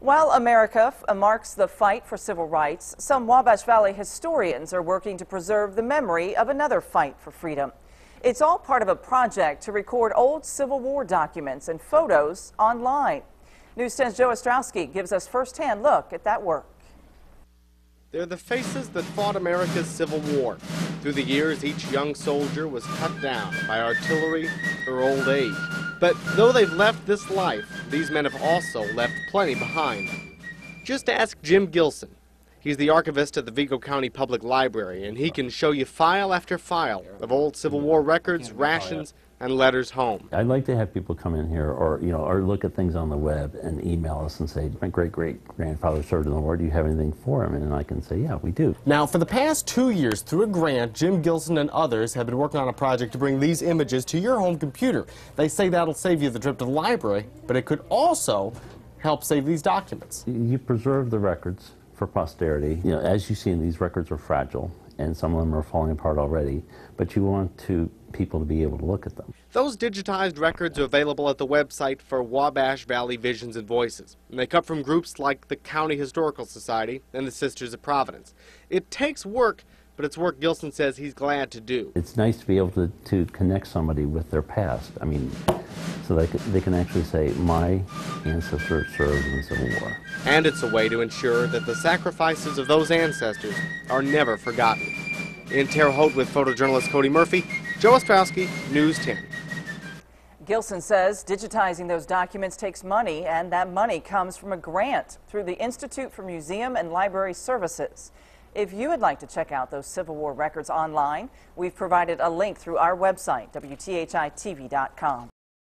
While America f- uh, marks the fight for civil rights, some Wabash Valley historians are working to preserve the memory of another fight for freedom. It's all part of a project to record old Civil War documents and photos online. News 10's Joe Ostrowski gives us firsthand look at that work. They're the faces that fought America's Civil War. Through the years, each young soldier was cut down by artillery or old age. But though they've left this life, these men have also left plenty behind. Just ask Jim Gilson. He's the archivist at the Vigo County Public Library, and he can show you file after file of old Civil War records, rations, and letters home. I'd like to have people come in here or, you know, or look at things on the web and email us and say, my great great grandfather served in the war. Do you have anything for him? And I can say, yeah, we do. Now, for the past two years, through a grant, Jim Gilson and others have been working on a project to bring these images to your home computer. They say that'll save you the trip to the library, but it could also help save these documents. You preserve the records for posterity. You know, as you see, these records are fragile and some of them are falling apart already, but you want to people to be able to look at them. Those digitized records are available at the website for Wabash Valley Visions and Voices. And they come from groups like the County Historical Society and the Sisters of Providence. It takes work, but it's work Gilson says he's glad to do. It's nice to be able to, to connect somebody with their past. I mean, so they they can actually say, my ancestor served in the Civil War. And it's a way to ensure that the sacrifices of those ancestors are never forgotten. In Terre Haute with photojournalist Cody Murphy, Joe Ostrowski, News 10. Gilson says digitizing those documents takes money, and that money comes from a grant through the Institute for Museum and Library Services. If you would like to check out those Civil War records online, we've provided a link through our website, WTHITV.com.